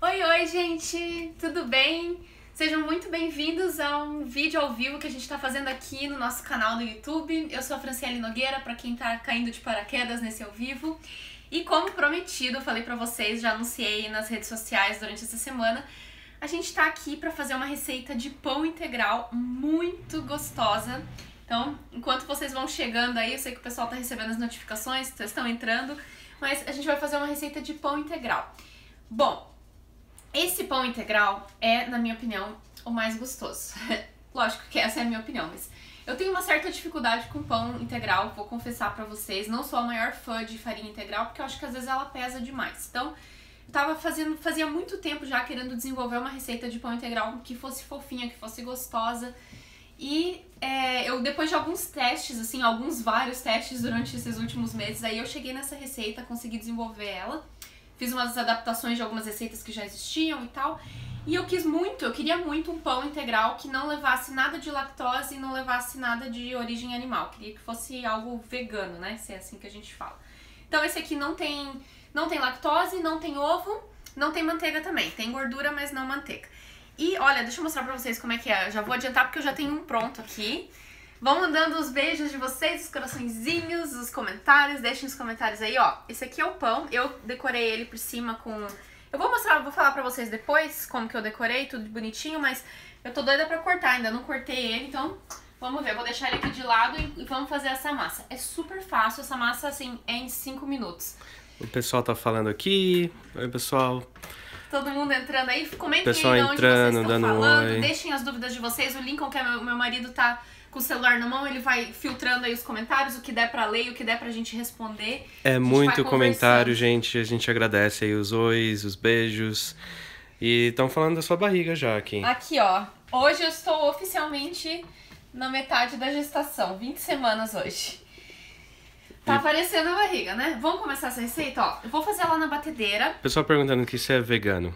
Oi, oi, gente! Tudo bem? Sejam muito bem-vindos a um vídeo ao vivo que a gente está fazendo aqui no nosso canal no YouTube. Eu sou a Franciele Nogueira, para quem está caindo de paraquedas nesse ao vivo. E como prometido, falei para vocês, já anunciei nas redes sociais durante essa semana, a gente está aqui para fazer uma receita de pão integral muito gostosa. Então, enquanto vocês vão chegando aí, eu sei que o pessoal está recebendo as notificações, vocês estão entrando, mas a gente vai fazer uma receita de pão integral. Bom, esse pão integral é, na minha opinião, o mais gostoso. Lógico que essa é a minha opinião, mas eu tenho uma certa dificuldade com pão integral, vou confessar pra vocês. Não sou a maior fã de farinha integral, porque eu acho que às vezes ela pesa demais. Então, eu tava fazendo, fazia muito tempo já querendo desenvolver uma receita de pão integral que fosse fofinha, que fosse gostosa. E é, eu, depois de alguns testes, assim, alguns vários testes durante esses últimos meses, aí eu cheguei nessa receita, consegui desenvolver ela. Fiz umas adaptações de algumas receitas que já existiam e tal. E eu quis muito, eu queria muito um pão integral que não levasse nada de lactose e não levasse nada de origem animal. Queria que fosse algo vegano, né? Se é assim que a gente fala. Então esse aqui não tem, não tem lactose, não tem ovo, não tem manteiga também. Tem gordura, mas não manteiga. E olha, deixa eu mostrar pra vocês como é que é. Eu já vou adiantar porque eu já tenho um pronto aqui. Vão mandando os beijos de vocês, os coraçõezinhos, os comentários. Deixem os comentários aí, ó. Esse aqui é o pão. Eu decorei ele por cima com... Eu vou mostrar, vou falar pra vocês depois como que eu decorei, tudo bonitinho, mas eu tô doida pra cortar, ainda não cortei ele, então vamos ver. Eu vou deixar ele aqui de lado e vamos fazer essa massa. É super fácil, essa massa, assim, é em 5 minutos. O pessoal tá falando aqui. Oi, pessoal. Todo mundo entrando aí, comentem Pessoal aí de onde entrando, vocês estão um falando, deixem as dúvidas de vocês. O Lincoln, que é meu, meu marido, tá com o celular na mão, ele vai filtrando aí os comentários, o que der pra ler, o que der pra gente responder. É muito comentário, gente. A gente agradece aí os ois, os beijos. E estão falando da sua barriga já aqui. Aqui, ó. Hoje eu estou oficialmente na metade da gestação, 20 semanas hoje. Tá aparecendo a barriga, né? Vamos começar essa receita, ó. Eu vou fazer ela na batedeira. Pessoal perguntando que se é vegano.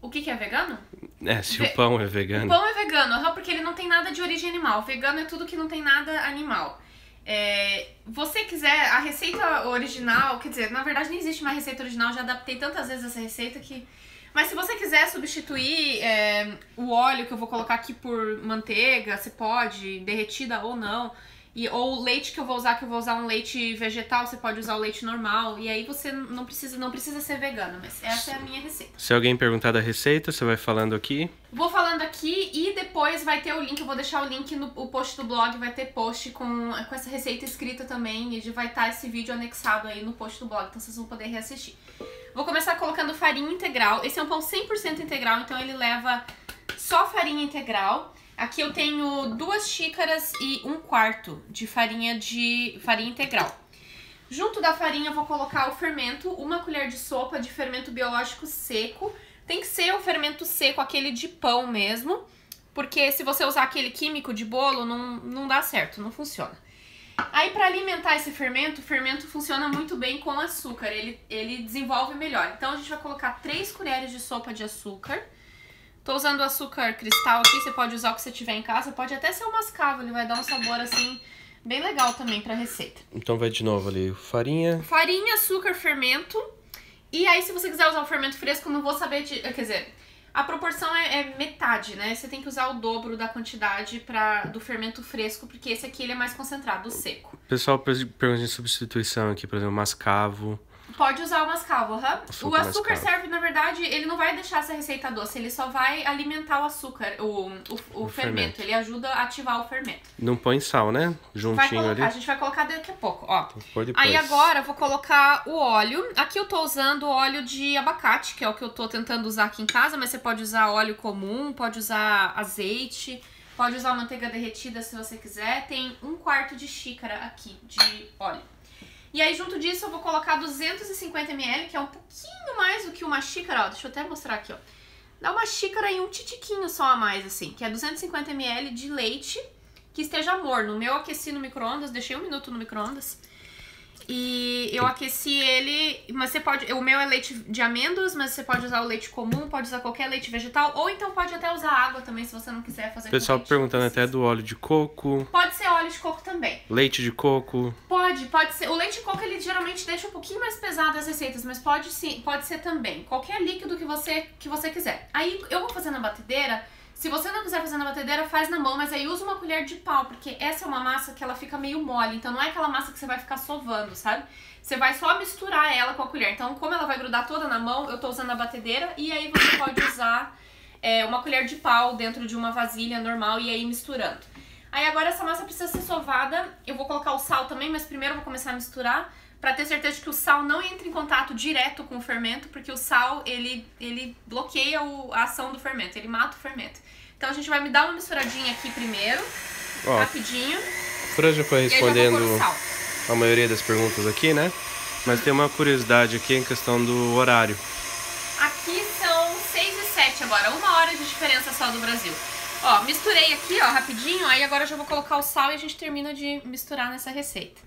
O que que é vegano? É, se Ve- o pão é O vegano. pão é vegano, porque ele não tem nada de origem animal. Vegano é tudo que não tem nada animal. É, você quiser a receita original, quer dizer, na verdade nem existe uma receita original, já adaptei tantas vezes essa receita que. Mas se você quiser substituir é, o óleo que eu vou colocar aqui por manteiga, você pode, derretida ou não. E, ou o leite que eu vou usar, que eu vou usar um leite vegetal, você pode usar o leite normal. E aí você não precisa, não precisa ser vegano, mas essa é a minha receita. Se alguém perguntar da receita, você vai falando aqui. Vou falando aqui e depois vai ter o link, eu vou deixar o link no o post do blog, vai ter post com, com essa receita escrita também e vai estar esse vídeo anexado aí no post do blog, então vocês vão poder reassistir. Vou começar colocando farinha integral, esse é um pão 100% integral, então ele leva só farinha integral. Aqui eu tenho duas xícaras e um quarto de farinha de farinha integral. Junto da farinha eu vou colocar o fermento, uma colher de sopa de fermento biológico seco. Tem que ser o fermento seco, aquele de pão mesmo, porque se você usar aquele químico de bolo, não, não dá certo, não funciona. Aí para alimentar esse fermento, o fermento funciona muito bem com açúcar, ele, ele desenvolve melhor. Então a gente vai colocar 3 colheres de sopa de açúcar. Tô usando açúcar cristal aqui, você pode usar o que você tiver em casa, pode até ser o mascavo, ele vai dar um sabor assim bem legal também pra receita. Então vai de novo ali. Farinha. Farinha, açúcar, fermento. E aí, se você quiser usar o fermento fresco, não vou saber de. Quer dizer, a proporção é, é metade, né? Você tem que usar o dobro da quantidade pra, do fermento fresco, porque esse aqui ele é mais concentrado, o seco. Pessoal per- pergunta de substituição aqui, por exemplo, mascavo. Pode usar o mascavo, aham. O Açúcar mascavo. serve, na verdade, ele não vai deixar essa receita doce, ele só vai alimentar o açúcar, o, o, o, O fermento. fermento. Ele ajuda a ativar o fermento. Não põe sal, né? Juntinho colocar, a ali. gente vai colocar daqui a pouco, ó. Depois. Aí agora eu vou colocar o óleo. Aqui eu tô usando óleo de abacate, que é o que eu tô tentando usar aqui em casa, mas você pode usar óleo comum, pode usar azeite, pode usar manteiga derretida se você quiser. Tem um quarto de xícara aqui de óleo. E aí junto disso eu vou colocar 250 ml, que é um pouquinho mais do que uma xícara, ó. Deixa eu até mostrar aqui, ó. Dá uma xícara e um titiquinho só a mais, assim, que é 250 ml de leite que esteja morno. O meu eu aqueci no micro-ondas, deixei um minuto no micro-ondas. E eu aqueci ele, mas você pode. O meu é leite de amêndoas, mas você pode usar o leite comum, pode usar qualquer leite vegetal, ou então pode até usar água também, se você não quiser fazer O pessoal perguntando até do óleo de coco, Pode ser óleo de coco também. leite de coco. Pode, pode ser. O leite de coco ele geralmente deixa um pouquinho mais pesado as receitas, mas pode sim, pode ser também. Qualquer líquido que você que você quiser. Aí eu vou fazer na batedeira. Se você não quiser fazer na batedeira, faz na mão, mas aí usa uma colher de pau, porque essa é uma massa que ela fica meio mole, então não é aquela massa que você vai ficar sovando, sabe? Você vai só misturar ela com a colher. Então, como ela vai grudar toda na mão, eu tô usando a batedeira e aí você pode usar é, uma colher de pau dentro de uma vasilha normal e aí misturando. Aí agora essa massa precisa ser sovada. Eu vou colocar o sal também, mas primeiro eu vou começar a misturar para ter certeza de que o sal não entre em contato direto com o fermento, porque o sal ele, ele bloqueia o- a ação do fermento, ele mata o fermento. Então a gente vai me dar uma misturadinha aqui primeiro, Ó, rapidinho, a Fran já foi já o respondendo sal. a maioria das perguntas aqui, né? Mas tem uma curiosidade aqui em questão do horário. Aqui são 6 e 7 agora, uma hora de diferença só do Brasil. Ó, misturei aqui, ó, rapidinho, aí agora eu já vou colocar o sal e a gente termina de misturar nessa receita.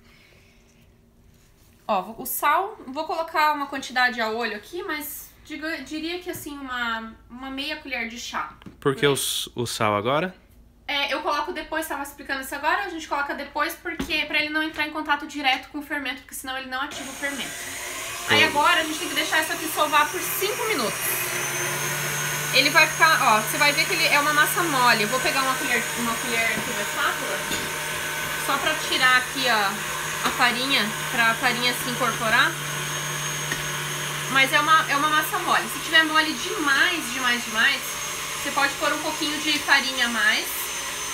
Ó, o sal, vou colocar uma quantidade a olho aqui, mas diga, diria que assim, uma, uma meia colher de chá. Por que o, s- o sal agora? É, eu coloco depois, tava explicando isso agora, a gente coloca depois porque pra ele não entrar em contato direto com o fermento, porque senão ele não ativa o fermento. Aí agora a gente tem que deixar isso aqui sovar por 5 minutos. Ele vai ficar, ó, você vai ver que ele é uma massa mole. Eu vou pegar uma colher, uma colher aqui da espátula, só pra tirar aqui, ó, a farinha, pra farinha se incorporar. Mas é uma, é uma massa mole. Se tiver mole demais, demais, demais, você pode pôr um pouquinho de farinha a mais,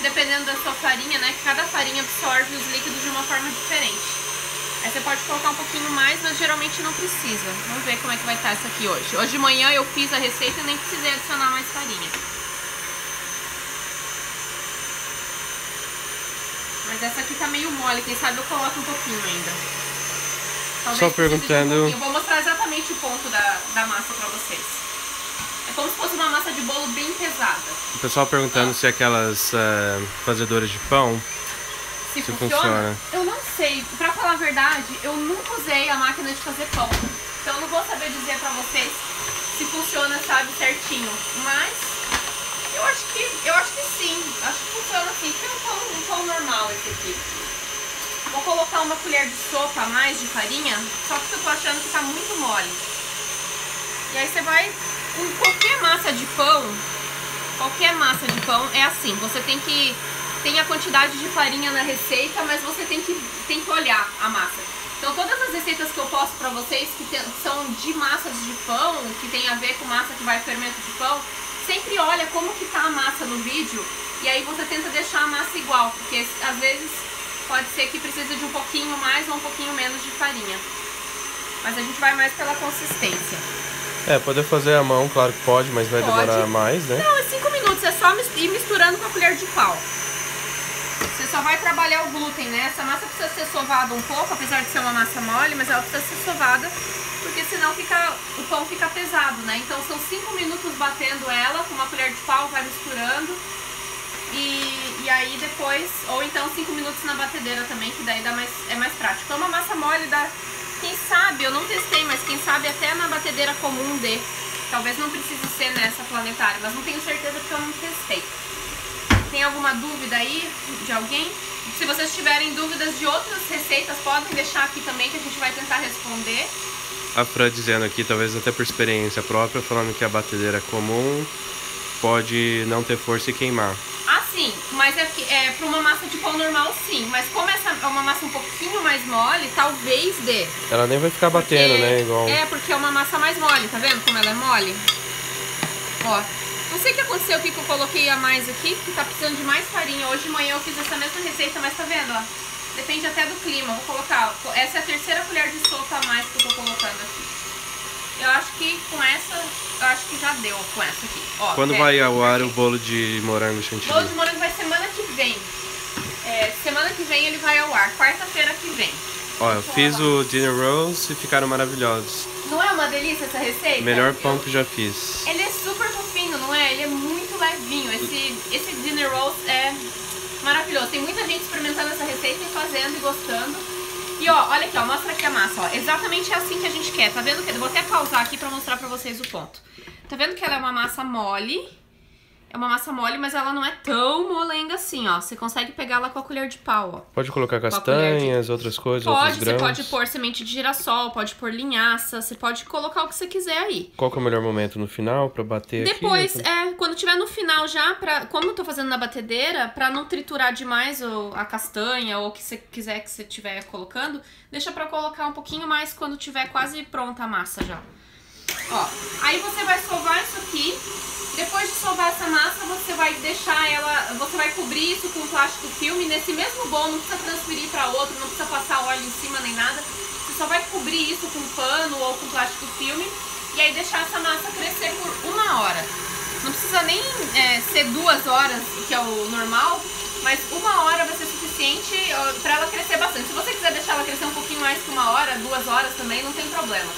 dependendo da sua farinha, né? Cada farinha absorve os líquidos de uma forma diferente. Aí você pode colocar um pouquinho mais, mas geralmente não precisa. Vamos ver como é que vai estar essa aqui hoje. Hoje de manhã eu fiz a receita e nem precisei adicionar mais farinha. Mas essa aqui tá meio mole, quem sabe eu coloco um pouquinho ainda. Talvez Só um perguntando- pouquinho. Eu vou mostrar exatamente o ponto da, da massa pra vocês. É como se fosse uma massa de bolo bem pesada. O pessoal perguntando se aquelas eh, fazedoras de pão. Se, Se funciona, funciona. eu não sei. Pra falar a verdade, eu nunca usei a máquina de fazer pão. Então eu não vou saber dizer pra vocês se funciona, sabe, certinho. Mas eu acho que eu acho que sim. Acho que funciona sim. Porque é um pão, um pão normal esse aqui. Vou colocar uma colher de sopa a mais de farinha, só que eu tô achando que tá muito mole. E aí você vai. Em qualquer massa de pão, qualquer massa de pão é assim. Você tem que. Tem a quantidade de farinha na receita, mas você tem que, tem que olhar a massa. Então todas as receitas que eu posto pra vocês que tem- são de massas de pão, que tem a ver com massa que vai fermento de pão, sempre olha como que tá a massa no vídeo e aí você tenta deixar a massa igual, porque às vezes pode ser que precise de um pouquinho mais ou um pouquinho menos de farinha. Mas a gente vai mais pela consistência. É, poder fazer à mão, claro que pode, mas vai Pode. demorar mais, né? Não, é 5 minutos, é só ir misturando com a colher de pau. Só vai trabalhar o glúten, né? Essa massa precisa ser sovada um pouco, apesar de ser uma massa mole, mas ela precisa ser sovada, porque senão fica, o pão fica pesado, né? Então são 5 minutos batendo ela com uma colher de pau, vai misturando. E, e aí depois, ou então 5 minutos na batedeira também, que daí dá mais, é mais prático. Então uma massa mole dá, quem sabe, eu não testei, mas quem sabe até na batedeira comum dê. Talvez não precise ser nessa planetária, mas não tenho certeza porque eu não testei. Tem alguma dúvida aí de alguém? Se vocês tiverem dúvidas de outras receitas, podem deixar aqui também que a gente vai tentar responder. A Fran dizendo aqui, talvez até por experiência própria, falando que a batedeira comum pode não ter força e queimar. Ah, sim, mas é, é para uma massa de pão normal, sim. Mas como essa é uma massa um pouquinho mais mole, talvez dê. Ela nem vai ficar batendo, Porque- né? Igual. É, porque é uma massa mais mole, tá vendo como ela é mole? Ó, não sei o que aconteceu aqui que eu coloquei a mais aqui, que tá precisando de mais farinha. Hoje de manhã eu fiz essa mesma receita, mas tá vendo, ó? Depende até do clima. Vou colocar, ó, essa é a terceira colher de sopa a mais que eu tô colocando aqui. Eu acho que com essa, eu acho que já deu com essa aqui. Ó, Quando é, vai ao ar o porque- bolo de morango chantilly? Bolo de morango vai semana que vem. É, semana que vem ele vai ao ar, quarta-feira que vem. Ó, eu fiz o dinner rolls e ficaram maravilhosos. Não é uma delícia essa receita? Melhor pão que já fiz. Ele é super fofinho, não é? Ele é muito levinho. Esse, esse dinner rolls é maravilhoso. Tem muita gente experimentando essa receita e fazendo e gostando. E ó, olha aqui, ó, mostra aqui a massa, ó. Exatamente assim que a gente quer, tá vendo? que Vou até pausar aqui pra mostrar pra vocês o ponto. Tá vendo que ela é uma massa mole? É uma massa mole, mas ela não é tão molenga assim, ó. Você consegue pegar ela com a colher de pau, ó. Pode colocar castanhas, de... outras coisas, pode, outros grãos. Pode, você pode pôr semente de girassol, pode pôr linhaça, você pode colocar o que você quiser aí. Qual que é o melhor momento? No final, pra bater Depois, aqui? é, quando tiver no final já, pra, como eu tô fazendo na batedeira, pra não triturar demais o, a castanha ou o que você quiser que você estiver colocando, deixa pra colocar um pouquinho mais quando tiver quase pronta a massa já. Ó, aí você vai sovar isso aqui. Depois de sovar essa massa, você vai deixar ela, você vai cobrir isso com plástico filme nesse mesmo bolo, não precisa transferir para outro, não precisa passar óleo em cima nem nada. Você só vai cobrir isso com pano ou com plástico filme e aí deixar essa massa crescer por uma hora. Não precisa nem é, ser duas horas, que é o normal, mas uma hora vai ser suficiente para ela crescer bastante. Se você quiser deixar ela crescer um pouquinho mais que uma hora, duas horas também, não tem problema.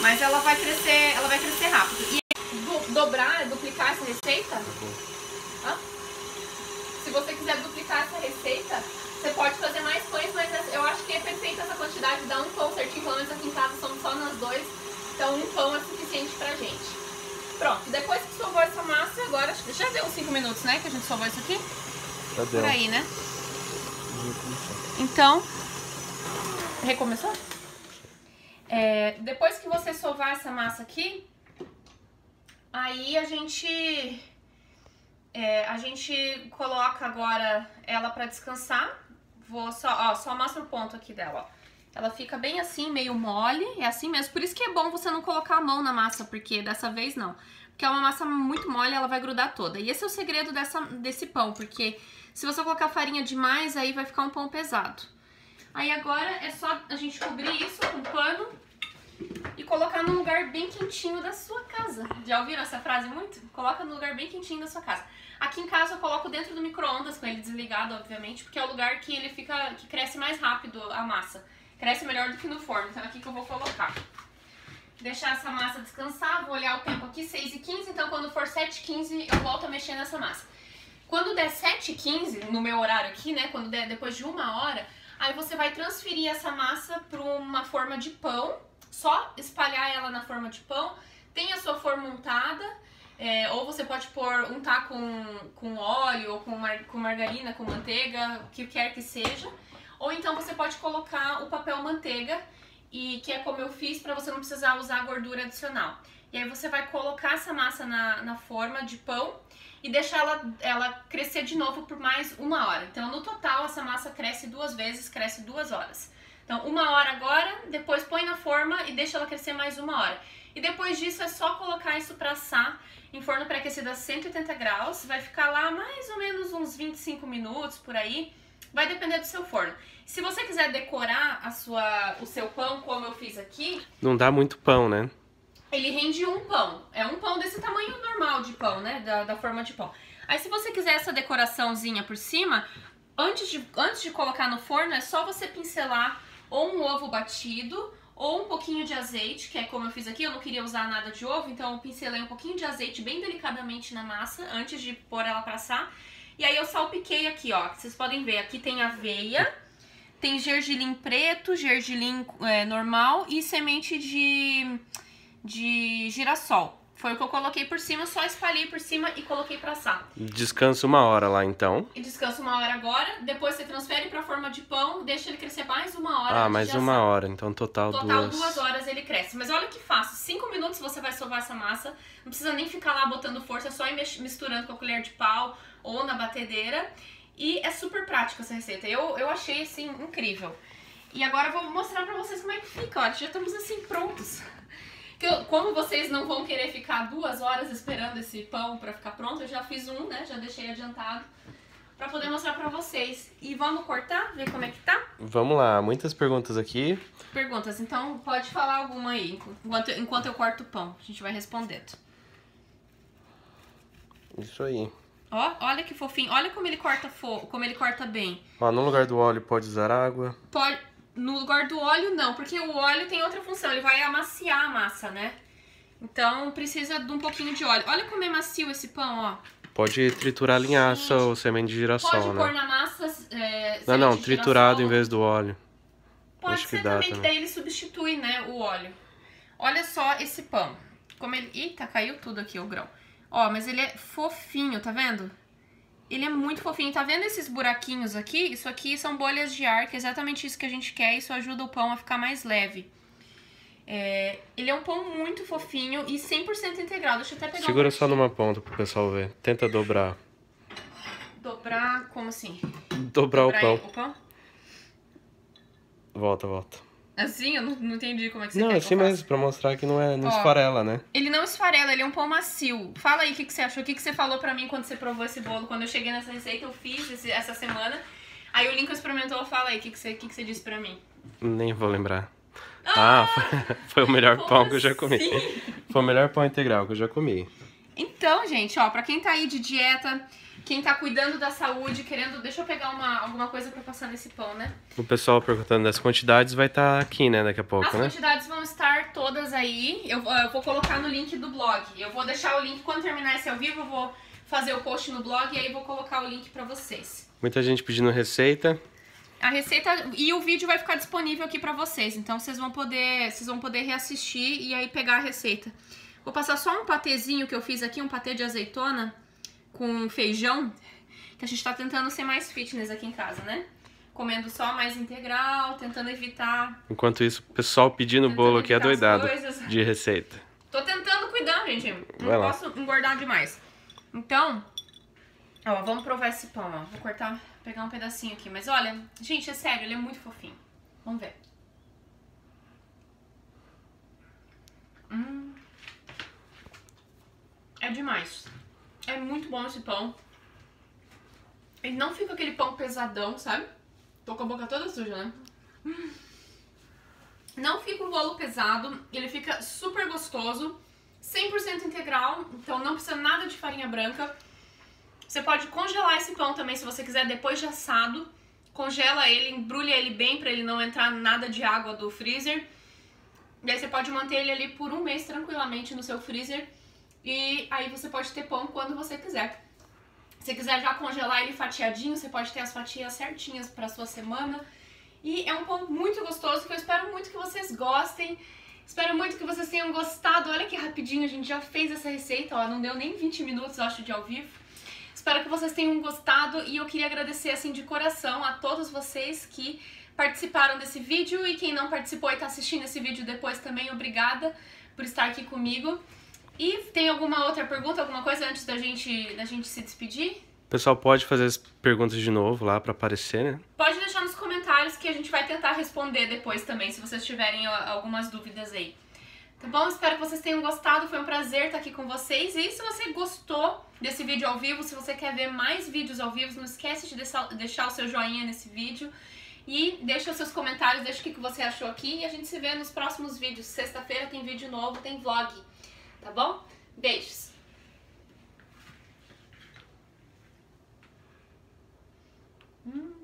Mas ela vai crescer, ela vai crescer rápido. E do, dobrar, duplicar essa receita, Hã? se você quiser duplicar essa receita, você pode fazer mais pães, mas eu acho que é perfeita essa quantidade, dá um pão certinho, menos aqui em casa somos só nós dois, então um pão é suficiente pra gente. Pronto, depois que sovou essa massa, agora já deu uns 5 minutos, né, que a gente sovou isso aqui? Já deu. Por aí, né? Então, recomeçou? É, depois que você sovar essa massa aqui, aí a gente é, a gente coloca agora ela para descansar. Vou só, ó, só mostra o ponto aqui dela, ó. Ela fica bem assim, meio mole, é assim mesmo. Por isso que é bom você não colocar a mão na massa, porque dessa vez não. Porque é uma massa muito mole, ela vai grudar toda. E esse é o segredo dessa, desse pão, porque se você colocar farinha demais, aí vai ficar um pão pesado. Aí agora é só a gente cobrir isso com pano e colocar num lugar bem quentinho da sua casa. Já ouviram essa frase muito? Coloca no lugar bem quentinho da sua casa. Aqui em casa eu coloco dentro do micro-ondas, com ele desligado, obviamente, porque é o lugar que ele fica, que cresce mais rápido a massa. Cresce melhor do que no forno, então é aqui que eu vou colocar. Deixar essa massa descansar, vou olhar o tempo aqui, 6 e 15, então quando for 7 e 15 eu volto a mexer nessa massa. Quando der 7 e 15, no meu horário aqui, né, quando der depois de uma hora, Aí você vai transferir essa massa para uma forma de pão, só espalhar ela na forma de pão. Tem a sua forma untada, é, ou você pode pôr, untar com, com óleo, ou com, mar, com margarina, com manteiga, o que quer que seja. Ou então você pode colocar o papel manteiga, e que é como eu fiz para você não precisar usar gordura adicional. E aí você vai colocar essa massa na, na forma de pão e deixar ela, ela crescer de novo por mais uma hora. Então, no total, essa massa cresce duas vezes, cresce duas horas. Então, uma hora agora, depois põe na forma e deixa ela crescer mais uma hora. E depois disso é só colocar isso para assar em forno pré-aquecido a 180 graus. Vai ficar lá mais ou menos uns 25 minutos por aí. Vai depender do seu forno. Se você quiser decorar a sua, o seu pão como eu fiz aqui... Não dá muito pão, né? Ele rende um pão. É um pão desse tamanho normal de pão, né? Da, da forma de pão. Aí se você quiser essa decoraçãozinha por cima, antes de, antes de colocar no forno, é só você pincelar ou um ovo batido ou um pouquinho de azeite, que é como eu fiz aqui, eu não queria usar nada de ovo, então eu pincelei um pouquinho de azeite bem delicadamente na massa antes de pôr ela pra assar. E aí eu salpiquei aqui, ó, vocês podem ver, aqui tem aveia, tem gergelim preto, gergelim é, normal e semente de de girassol. Foi o que eu coloquei por cima, só espalhei por cima e coloquei pra assar. Descansa uma hora lá então. E descansa uma hora agora, depois você transfere pra forma de pão, deixa ele crescer mais uma hora. Ah, mais uma assar. hora, então total, total duas. duas horas ele cresce. Mas olha que fácil, cinco minutos você vai sovar essa massa, não precisa nem ficar lá botando força, é só ir misturando com a colher de pau ou na batedeira. E é super prática essa receita, eu, eu achei assim incrível. E agora eu vou mostrar pra vocês como é que fica, ó, já estamos assim prontos. Como vocês não vão querer ficar duas horas esperando esse pão para ficar pronto, eu já fiz um, né? Já deixei adiantado para poder mostrar para vocês. E vamos cortar, ver como é que tá? Vamos lá, muitas perguntas aqui. Perguntas, então pode falar alguma aí, enquanto, enquanto eu corto o pão. A gente vai respondendo. Isso aí. Ó, olha que fofinho. Olha como ele corta fo como ele corta bem. Ó, no lugar do óleo pode usar água. Pode. No lugar do óleo, não, porque o óleo tem outra função, ele vai amaciar a massa, né? Então precisa de um pouquinho de óleo. Olha como é macio esse pão, ó. Pode triturar linhaça ou semente de girassol, Pode né? pôr na massa é, Não, não, triturado em vez do óleo. Pode Acho que ser dá também, que também. daí ele substitui, né, o óleo. Olha só esse pão. Como ele... Eita, caiu tudo aqui o grão. Ó, mas ele é fofinho, tá vendo? Ele é muito fofinho. Tá vendo esses buraquinhos aqui? Isso aqui são bolhas de ar, que é exatamente isso que a gente quer. Isso ajuda o pão a ficar mais leve. É, ele é um pão muito fofinho e 100% integral. Deixa eu até pegar Segura um só numa ponta pro pessoal ver. Tenta dobrar. Dobrar, como assim? Dobrar o Dobrar pão. o pão? Volta, volta. Assim? Eu não, não entendi como é que você Não, assim faça. mesmo, pra mostrar que não é, não Ó. esfarela, né? Ele não esfarela, ele é um pão macio. Fala aí o que, que você achou, o que, que você falou pra mim quando você provou esse bolo. Quando eu cheguei nessa receita, eu fiz esse- essa semana. Aí o Lincoln experimentou, fala aí o que, que, você, que, que você disse pra mim. Nem vou lembrar. Ah, foi, foi o melhor pão que eu já comi. assim? Foi o melhor pão integral que eu já comi. Então, gente, ó, pra quem tá aí de dieta, quem tá cuidando da saúde, querendo. Deixa eu pegar uma, alguma coisa pra passar nesse pão, né? O pessoal perguntando das quantidades vai estar aqui, né, daqui a pouco, As né? quantidades vão estar todas aí. Eu, vou- eu vou colocar no link do blog. Eu vou deixar o link quando terminar esse ao vivo, eu vou fazer o post no blog e aí vou colocar o link pra vocês. Muita gente pedindo receita. A receita e o vídeo vai ficar disponível aqui pra vocês, então vocês vão poder, vocês vão poder reassistir e aí pegar a receita. Vou passar só um patezinho que eu fiz aqui, um patê de azeitona com feijão, que a gente tá tentando ser mais fitness aqui em casa, né? Comendo só mais integral, tentando evitar Enquanto isso, o pessoal pedindo bolo aqui é doidado de receita. Tô tentando cuidar, gente. Não Vai lá. posso engordar demais. Então, ó, vamos provar esse pão, ó. Vou cortar, pegar um pedacinho aqui. Mas olha, gente, é sério, ele é muito fofinho. Vamos ver. Hum. É demais. É muito bom esse pão. Ele não fica aquele pão pesadão, sabe? Tô com a boca toda suja, né? Não fica um bolo pesado, ele fica super gostoso, 100% integral, então não precisa nada de farinha branca. Você pode congelar esse pão também se você quiser depois de assado. Congela ele, embrulha ele bem para ele não entrar nada de água do freezer. E aí você pode manter ele ali por um mês tranquilamente no seu freezer. E aí você pode ter pão quando você quiser. Se quiser já congelar ele fatiadinho, você pode ter as fatias certinhas para sua semana. E é um pão muito gostoso que eu espero muito que vocês gostem. Espero muito que vocês tenham gostado. Olha que rapidinho a gente já fez essa receita, ó, não deu nem 20 minutos, acho, de ao vivo. Espero que vocês tenham gostado e eu queria agradecer assim de coração a todos vocês que participaram desse vídeo e quem não participou e está assistindo esse vídeo depois também, obrigada por estar aqui comigo. E tem alguma outra pergunta, alguma coisa antes da gente, da gente se despedir? O pessoal pode fazer as perguntas de novo lá pra aparecer, né? Pode deixar nos comentários que a gente vai tentar responder depois também, se vocês tiverem algumas dúvidas aí. Tá bom? Espero que vocês tenham gostado, foi um prazer estar aqui com vocês. E se você gostou desse vídeo ao vivo, se você quer ver mais vídeos ao vivo, não esquece de deixar, o seu joinha nesse vídeo. E deixa os seus comentários, deixa o que você achou aqui. E a gente se vê nos próximos vídeos. Sexta-feira tem vídeo novo, tem vlog. Tá bom? Beijos! Hum.